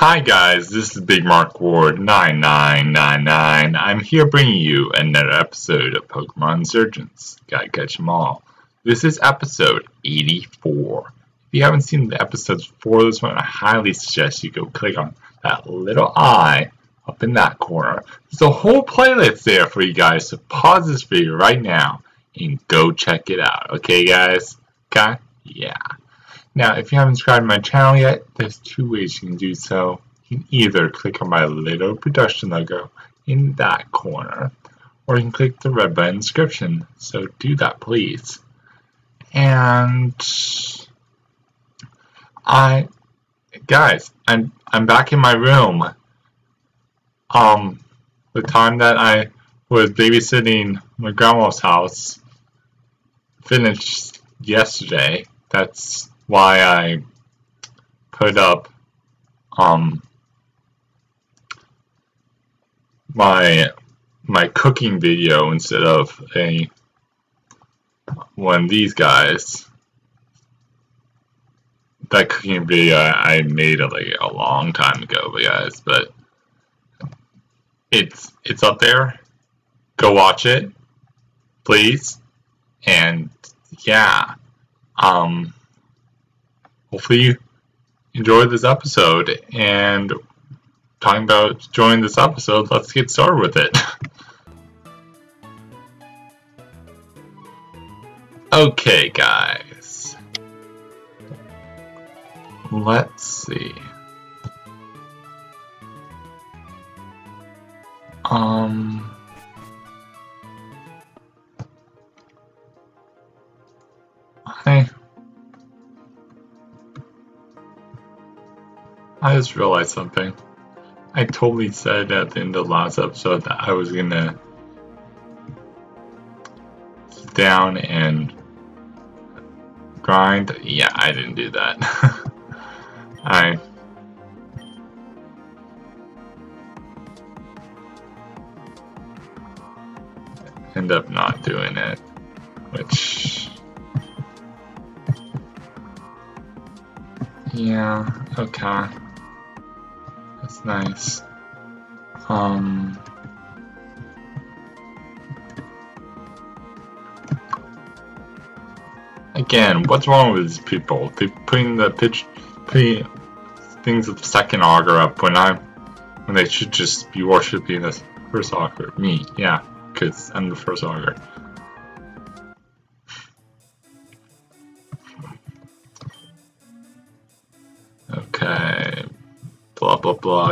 Hi guys, this is Big Mark Ward 9999. I'm here bringing you another episode of Pokemon Insurgence. Gotta catch 'em all. This is episode 84. If you haven't seen the episodes before this one, I highly suggest you go click on that little eye up in that corner. There's a whole playlist there for you guys, so pause this video right now and go check it out. Okay guys? Okay? Yeah. Now, if you haven't subscribed to my channel yet, there's two ways you can do so. You can either click on my little production logo in that corner, or you can click the red button description. So do that, please. And I, guys, I'm I'm back in my room. Um, the time that I was babysitting my grandma's house finished yesterday. That's why I put up um, my my cooking video instead of a one of these guys. That cooking video I made like a long time ago, guys, but it's it's up there. Go watch it, please. And yeah, um, hopefully you enjoyed this episode and talking about joining this episode let's get started with it. Okay guys. Let's see. Um I I just realized something. I totally said at the end of the last episode that I was gonna sit down and grind. Yeah, I didn't do that. I end up not doing it, which yeah, okay. Nice. Um. Again, what's wrong with these people? They putting the pitch, putting things of the second Augur up when I'm, when they should just be worshiping the first Augur. Me, yeah, because I'm the first Augur.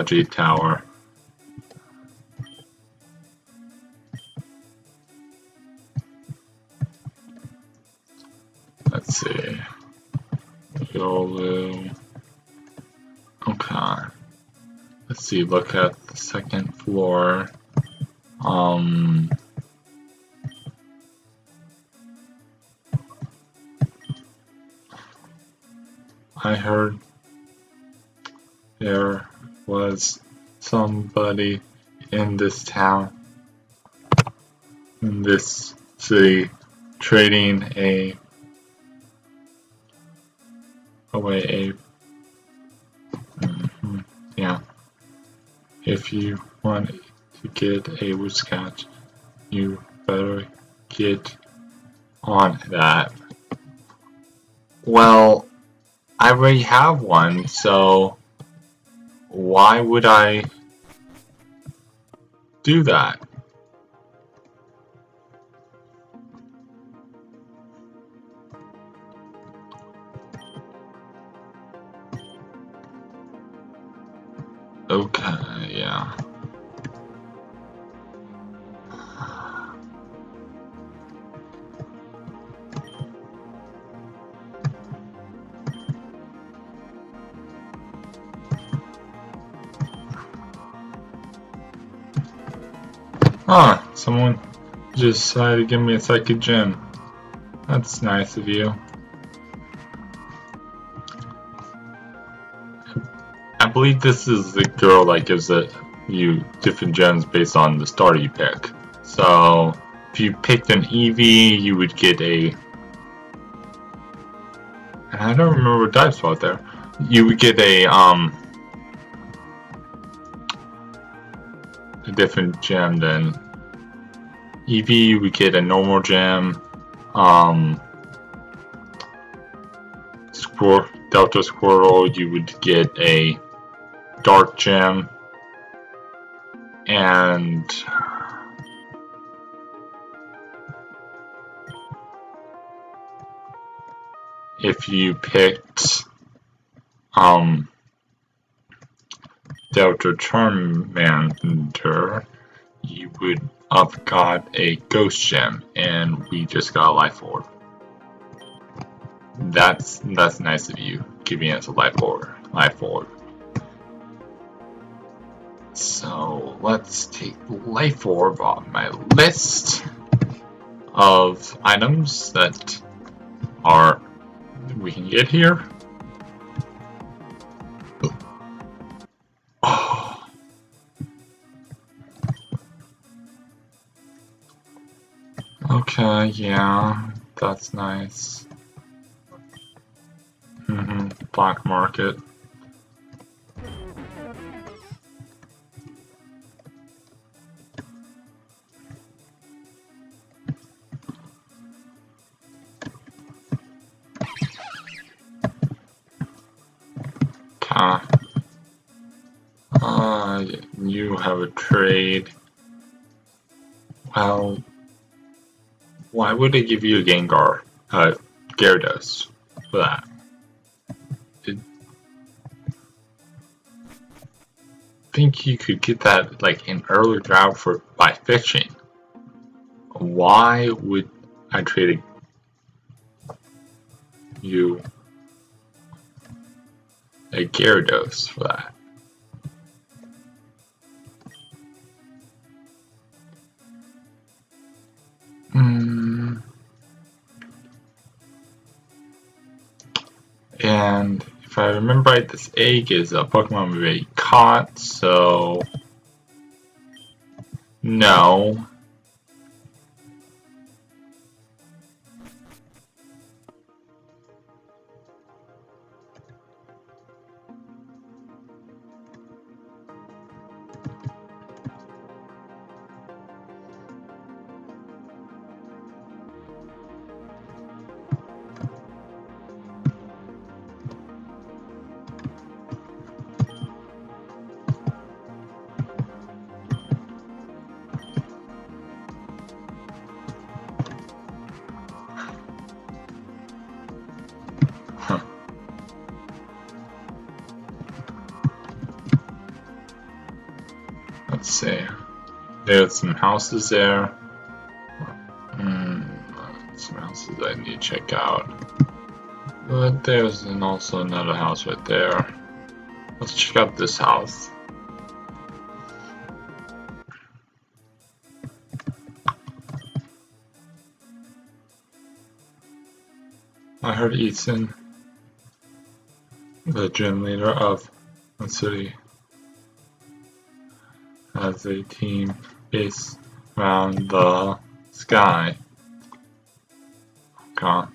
G Tower. Let's see. Yolu. Okay. Let's see, look at the second floor. Um. I heard there was somebody in this town, in this city, trading a away a mm-hmm, yeah. If you want to get a Whiscash, you better get on that. Well, I already have one, so why would I do that? Decided to give me a psychic gem. That's nice of you. I believe this is the girl that gives it, you different gems based on the starter you pick. So, if you picked an Eevee, you would get a... And I don't remember what dive spot there. You would get a, um... a different gem than Eevee, we get a normal gem. Um, Squir Delta Squirtle, you would get a dark gem. And if you picked um, Delta Charmander, you would have got a Ghost Gem, and we just got a Life Orb. That's that's nice of you, giving us a Life Orb. Life Orb. So let's take Life Orb off my list of items that are we can get here. Yeah, that's nice. Mm-hmm, black market. Would they give you a Gengar, uh, Gyarados for that? Did, think you could get that like in early drought for by fishing. Why would I trade you a Gyarados for that. And if I remember right, this egg is a Pokemon we already caught, so no. Some houses there. Mm, some houses I need to check out. But there's an also another house right there. Let's check out this house. I heard Ethan, the gym leader of the city, has a team based around the sky. Okay.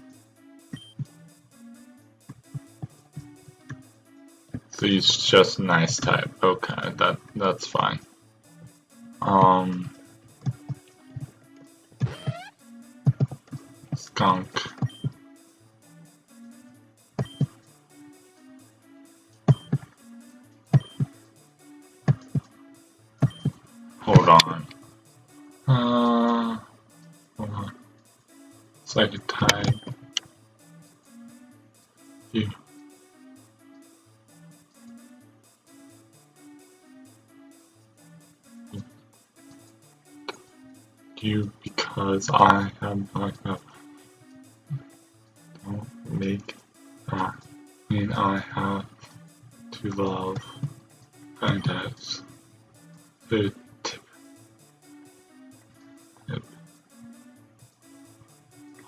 So he's just nice type. Okay, that that's fine. Um skunk. Like a type. You. Because I have like a don't make that mean I have to love and that's it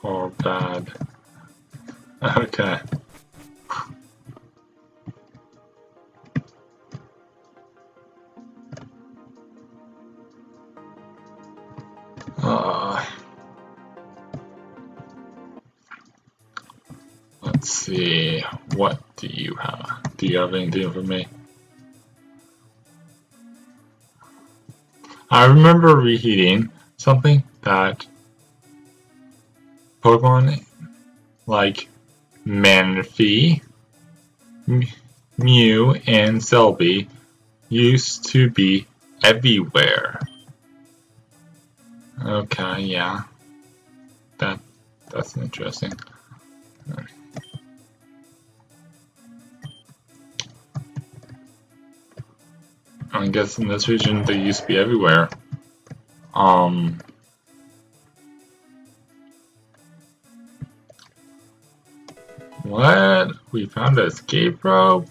or bad. Okay. Uh, let's see. What do you have? Do you have anything for me? I remember reheating something that Pokemon like Manaphy, Mew, and Celebi used to be everywhere. Okay, yeah. That that's interesting. I guess in this region they used to be everywhere. Um What? We found an escape rope?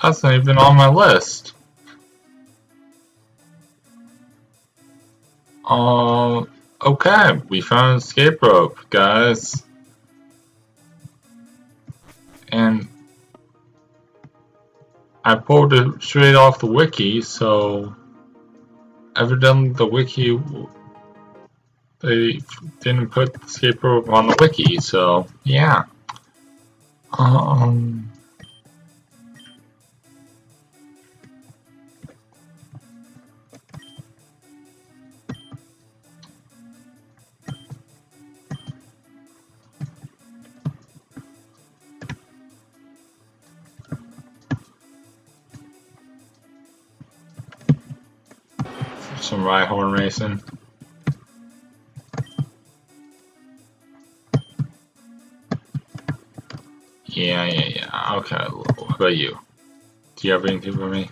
That's not even on my list. Um, okay, we found an escape rope, guys. And I pulled it straight off the wiki, so evidently the wiki they didn't put escape on the wiki, so yeah. Um. Some horn racing. Yeah, yeah, yeah. Okay, what about you? Do you have anything for me?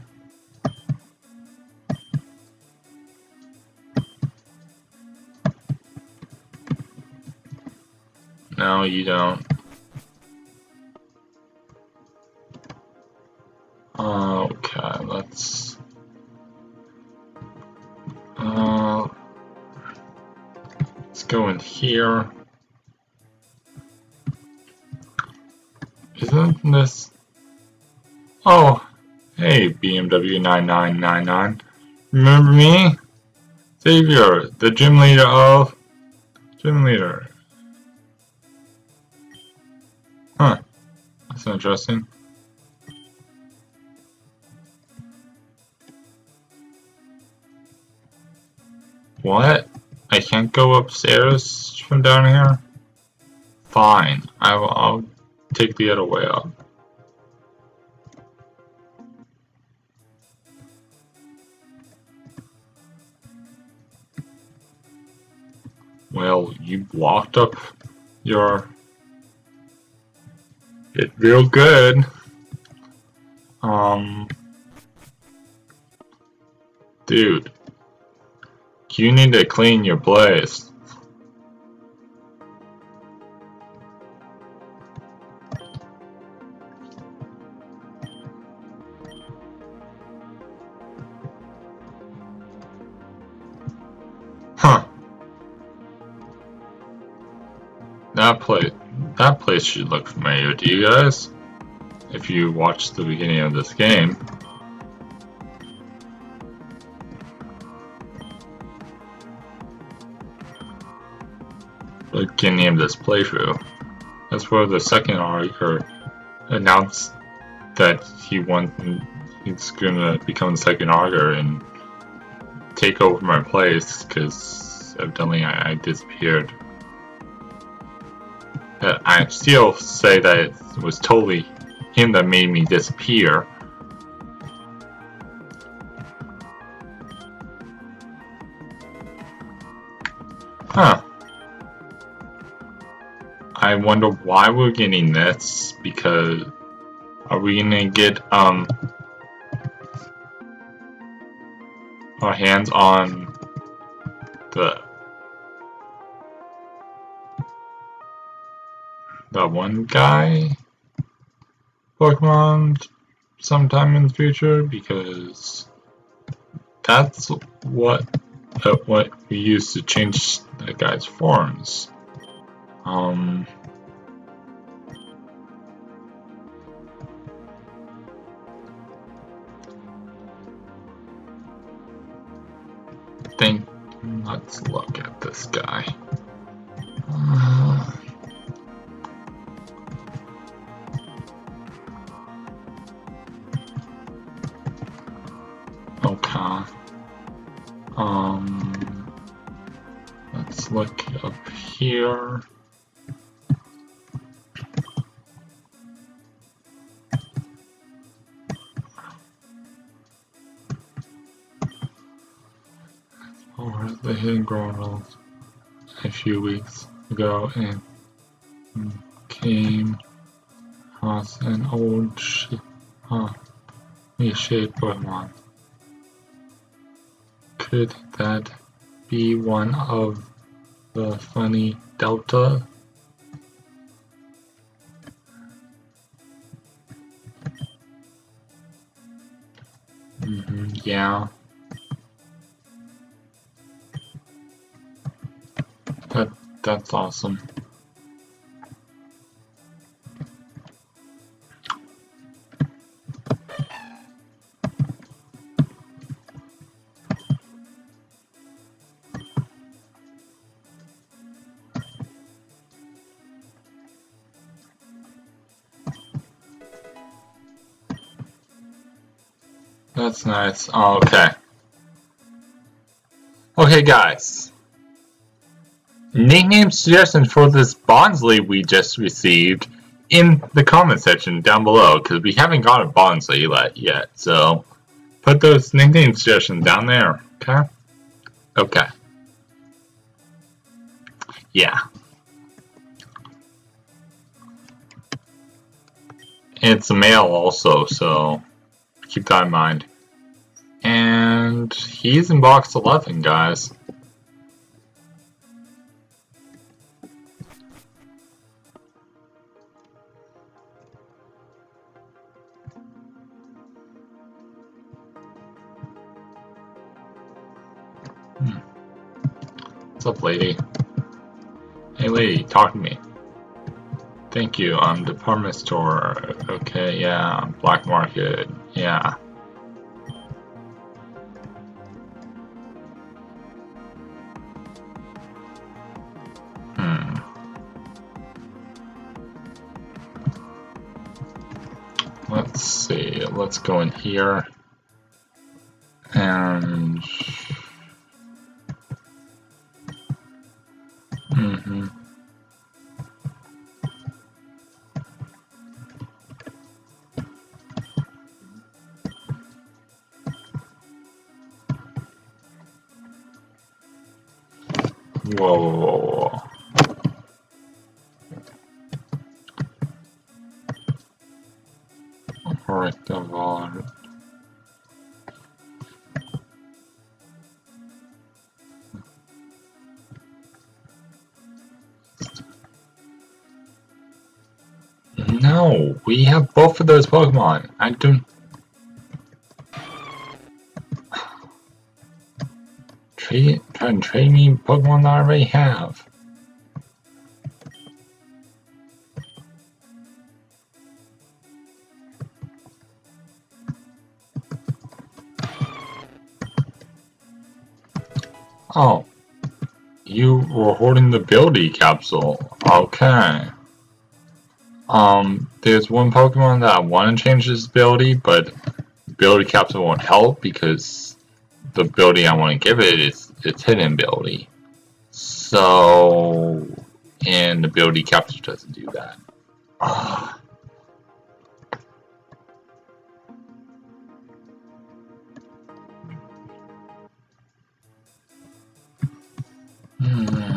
No, you don't. Okay, let's... Uh, let's go in here. This... Oh, hey, BMW 9999. Remember me? Xavier, the gym leader of... Gym leader. Huh. That's interesting. What? I can't go upstairs from down here? Fine. I will, I'll take the other way out. Well, you blocked up your it real good. Um, dude, you need to clean your place. That place, that place should look familiar to you guys. If you watched the beginning of this game. Beginning of this playthrough. That's where the second Augur announced that he want he's gonna become the second Augur and take over my place because evidently I, I disappeared. Uh, I still say that it was totally him that made me disappear. Huh. I wonder why we're getting this, because are we gonna get, um, our hands on that one guy Pokemon sometime in the future because that's what uh, what we use to change the guy's forms. Um, think let's look at this guy. Uh, here. The hidden girls a few weeks ago and came across an old sh huh, shaped Pokemon. Could that be one of the funny Delta? Mm -hmm, yeah. That, that's awesome. Nice. Oh, okay. Okay, guys. Nickname suggestions for this Bonsly we just received in the comment section down below, because we haven't got a Bonsly yet, so put those nickname suggestions down there, okay? Okay. Yeah. It's a male also, so keep that in mind. And he's in box 11, guys. Hmm. What's up, lady? Hey, lady, talk to me. Thank you. I'm um, department store. Okay, yeah. Black market. Yeah. Let's go in here. And... Mm-hmm. Whoa, whoa, whoa, we have both of those Pokemon. I don't... Try and trade me Pokemon that I already have. Oh. You were holding the ability capsule. Okay. Um, there's one Pokemon that I want to change his ability, but ability capsule won't help because the ability I want to give it is its hidden ability. So, and the ability capsule doesn't do that. Ugh. Hmm.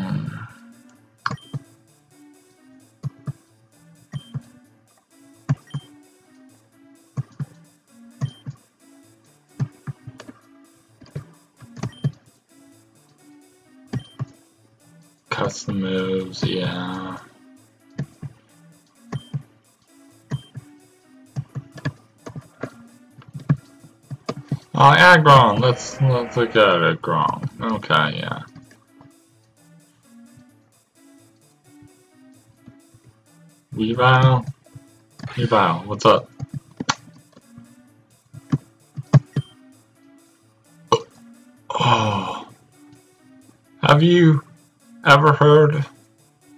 Moves, yeah. Oh, Aggron. Let's let's look at Aggron. Okay, yeah. Weavile? Weavile, what's up? Oh. Have you ever heard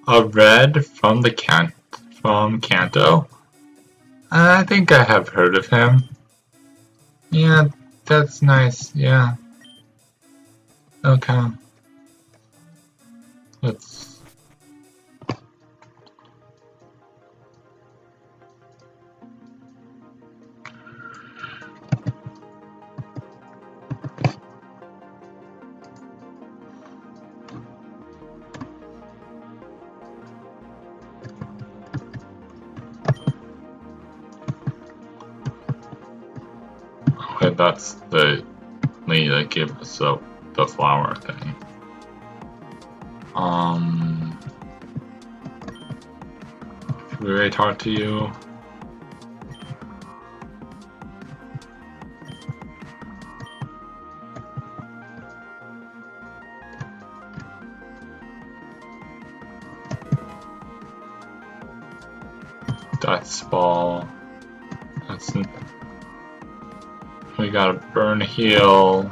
of Red from the Can from Kanto? I think I have heard of him. Yeah, that's nice, yeah. Okay. Let's... that's the lady that gave us the, the flower thing. Um, we really talk to you? We gotta burn heal.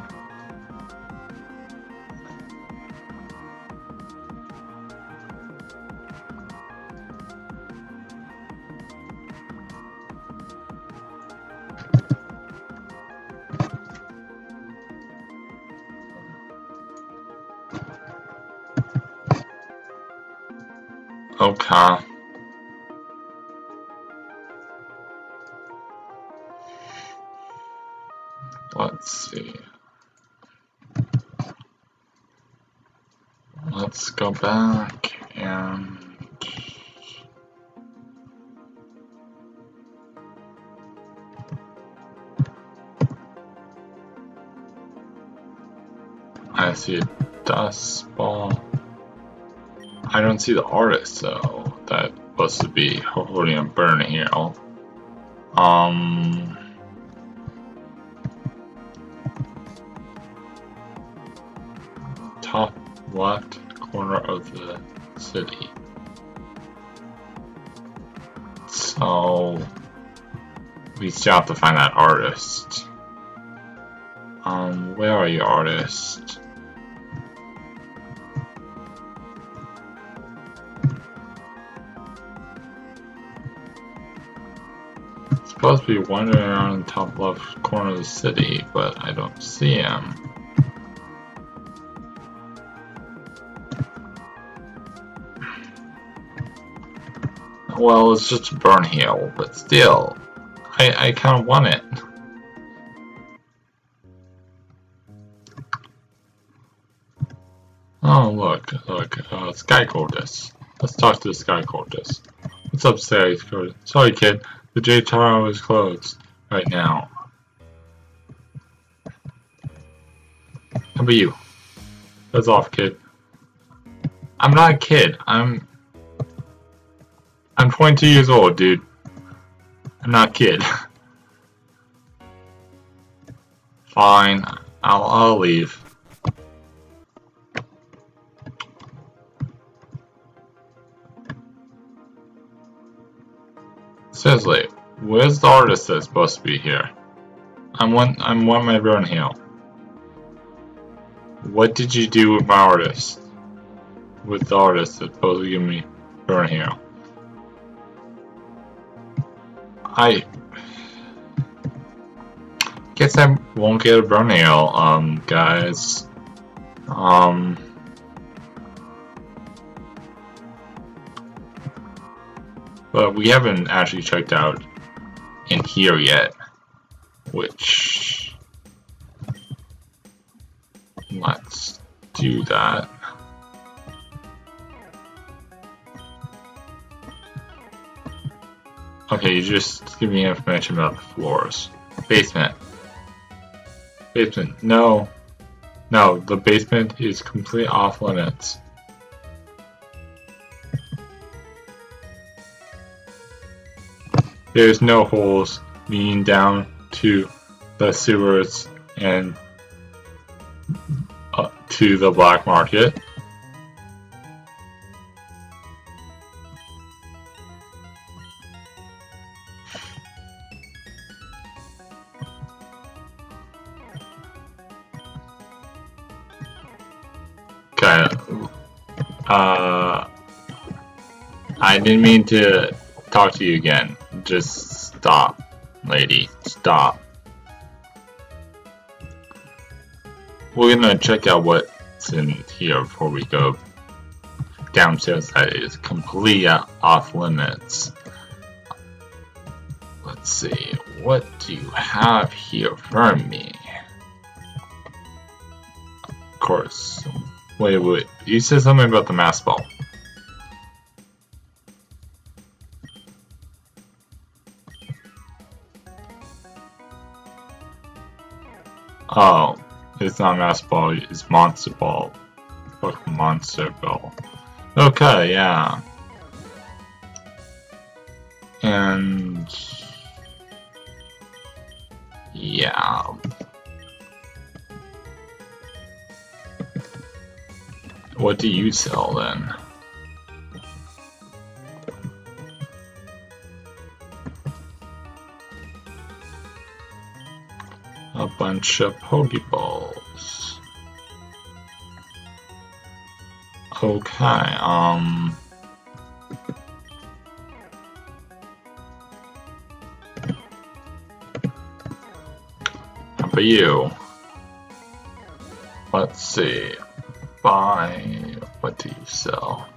Don't see the artist though that's supposed to be holding a burn here. Um top left corner of the city. So we still have to find that artist. Um, where are you, artist? Supposed to be wandering around the top left corner of the city, but I don't see him. Well, it's just a burn heal, but still, I, I kind of want it. Oh, look, look, uh, Sky Cultist. Let's talk to the Sky Cultist. What's up, Sky Cultist? Sorry, kid. The J Tower is closed right now. How about you? That's off, kid. I'm not a kid. I'm I'm 22 years old, dude. I'm not a kid. Fine. I'll I'll leave. Seriously, where's the artist that's supposed to be here? I'm one I'm one my burn heal. What did you do with my artist? With the artist that's supposed to give me burn heal? I guess I won't get a burn heal, um, guys. Um. But we haven't actually checked out in here yet, which let's do that. Okay, you just give me information about the floors. Basement. Basement. No. No, the basement is completely off limits. There's no holes leading down to the sewers and uh, to the black market. Uh, I didn't mean to talk to you again. Just stop, lady. Stop. we're gonna check out what's in here before we go downstairs that is completely off limits. Let's see, what do you have here for me? Of course. Wait, wait, you said something about the mass ball. It's not ball, it's monster ball. Fuck monster ball. Okay, yeah. And yeah. What do you sell then? A bunch of Pokeballs. Okay, um... How about you? Let's see. Buy... What do you sell?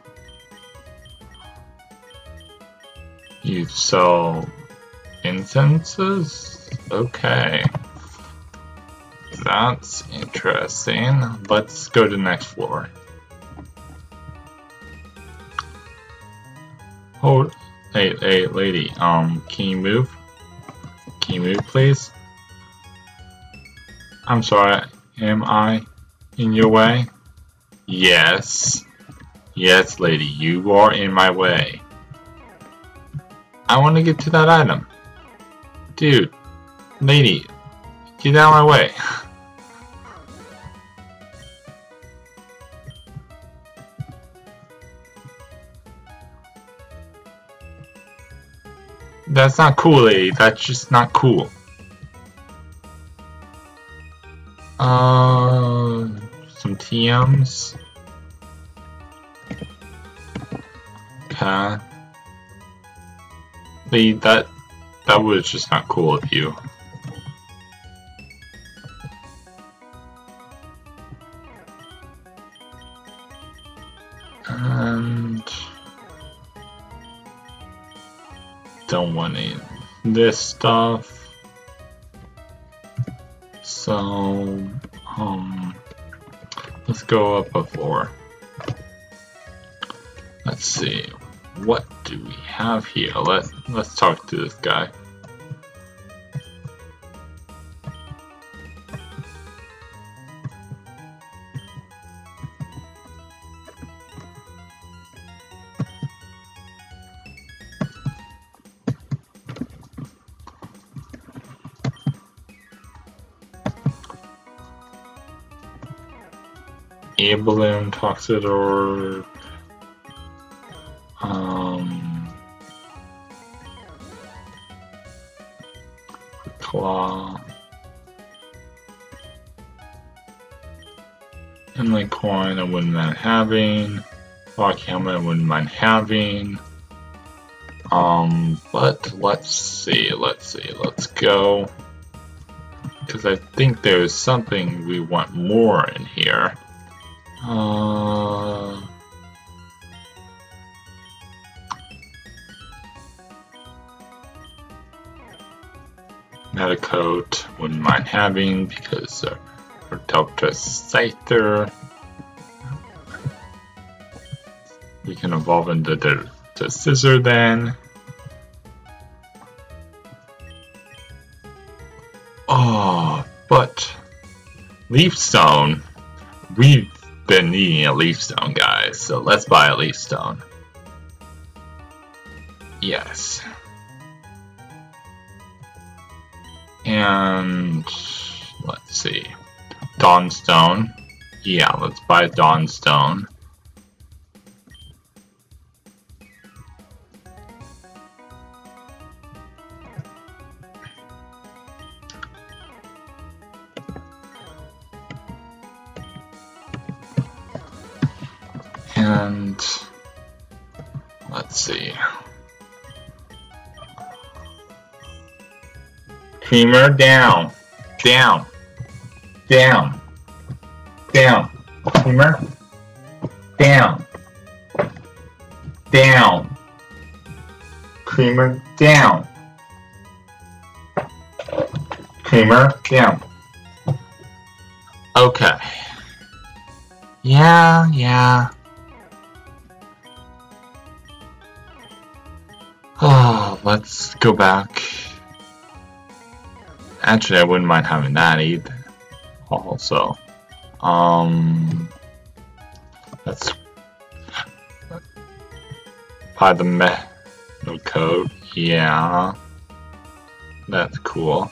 You sell incenses? Okay. That's interesting. Let's go to the next floor. Hey, hey, lady, um, can you move? Can you move, please? I'm sorry, am I in your way? Yes. Yes, lady, you are in my way. I want to get to that item. Dude, lady, get out of my way. That's not cool, lady. That's just not cool. Uh, some TMs. Okay. Lady, that that was just not cool of you. Don't want any this stuff. So, um, let's go up a floor. Let's see, what do we have here? Let let's talk to this guy. A balloon, Toxic Orb, um, Claw, Inlay Coin I wouldn't mind having, Rock Helmet I wouldn't mind having, um, but let's see, let's see, let's go, because I think there's something we want more in here. Uh, Metal Coat wouldn't mind having because uh, for Delta Scyther we can evolve into the, the Scizor then. Oh, but Leaf Stone, we been needing a leaf stone, guys, so let's buy a leaf stone. Yes. And let's see. Dawnstone. Yeah, let's buy Dawnstone. Creamer down, down, down. Down. Creamer. Down. Down. Creamer down. Creamer down. Okay. Yeah, yeah. Oh, let's go back. Actually, I wouldn't mind having that either. Also, um, let's apply the metal coat. Yeah, that's cool.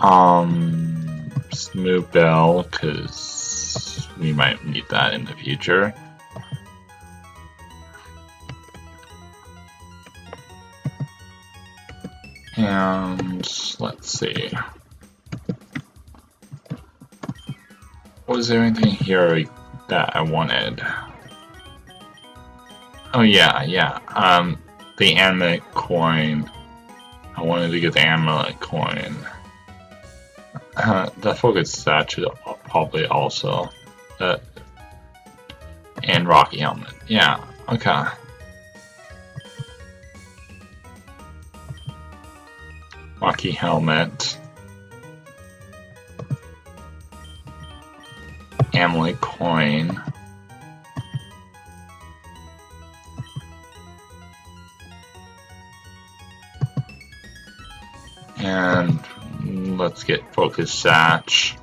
Um, soothe bell, because we might need that in the future. And let's see. Was there anything here that I wanted? Oh yeah, yeah. Um, the amulet coin. I wanted to get the amulet coin. Uh, the focus sash probably also. Uh, and Rocky helmet. Yeah. Okay. Rocky helmet. amulet coin. And let's get focus sash.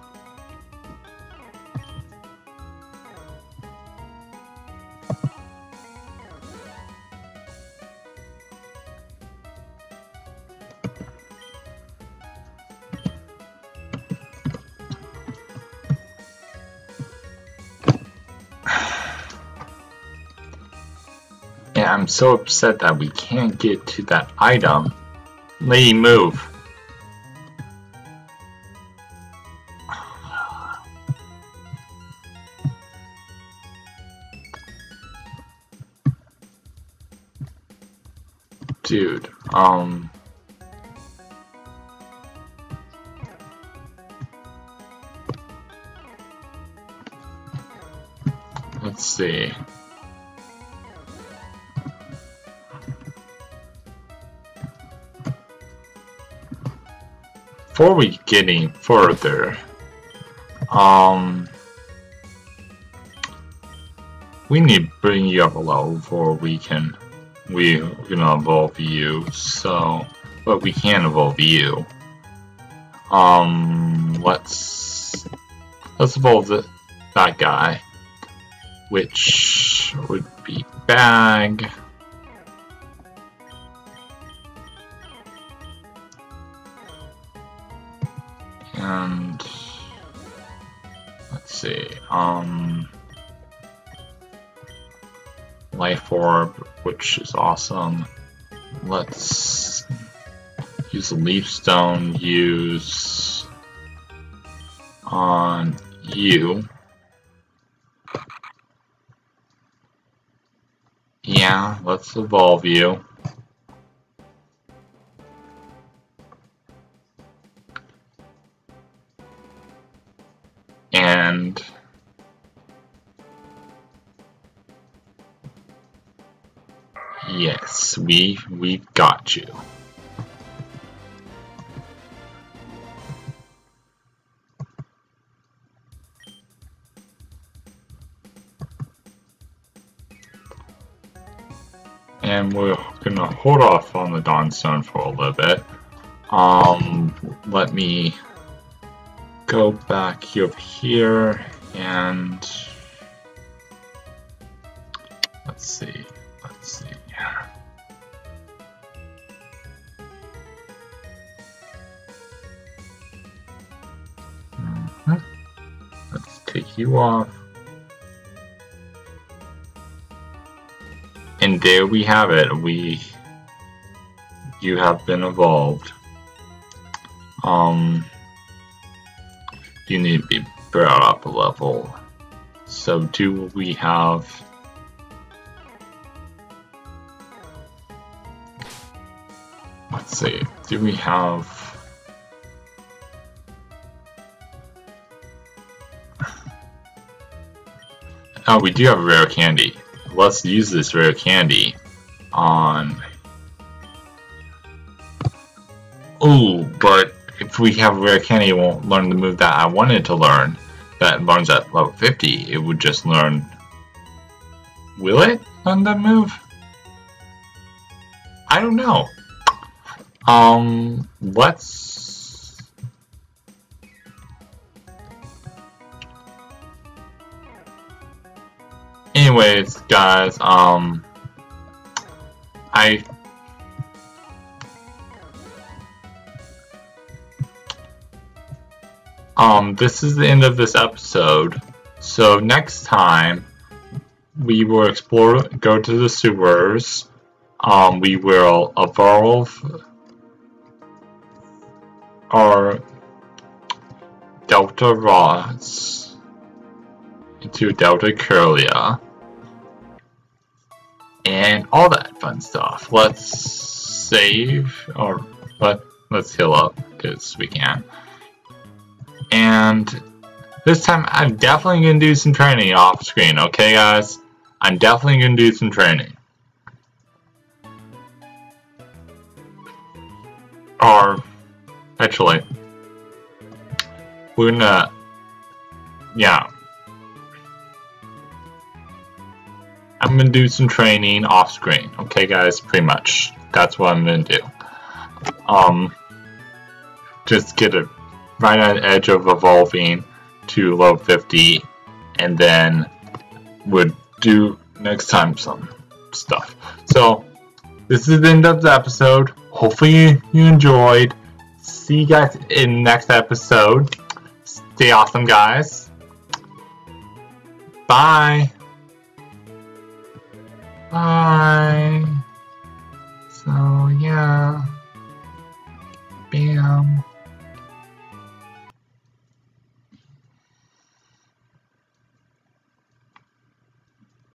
So upset that we can't get to that item. Lady, move. Dude, um... Let's see. Before we get any further, um, we need to bring you up a level before we can we gonna evolve you. So, but we can evolve you. Um, let's let's evolve the, that guy, which would be bag. Um, life orb, which is awesome. Let's use the leaf stone, use on you. Yeah, let's evolve you. Yes, we we've got you. And we're gonna hold off on the Dawnstone for a little bit. Um, let me go back over here and you off. And there we have it. We, you have been evolved. Um, you need to be brought up a level. So do we have let's see, do we have Oh, we do have a rare candy. Let's use this rare candy on... Ooh, but if we have rare candy, it won't learn the move that I wanted to learn. That learns at level 50. It would just learn... Will it learn that move? I don't know. Um, let's... Anyways, guys, um, I um, this is the end of this episode. So next time, we will explore, go to the sewers. Um, we will evolve our Delta Ralts into Delta Kirlia and all that fun stuff. Let's save or let let's heal up because we can. And this time I'm definitely gonna do some training off screen, okay guys? I'm definitely gonna do some training. Or actually we're gonna yeah I'm gonna do some training off screen. Okay, guys, pretty much. That's what I'm gonna do. Um, just get it right on the edge of evolving to level 50, and then would do next time some stuff. So, this is the end of the episode. Hopefully you enjoyed. See you guys in next episode. Stay awesome, guys. Bye. Bye. So yeah. Bam.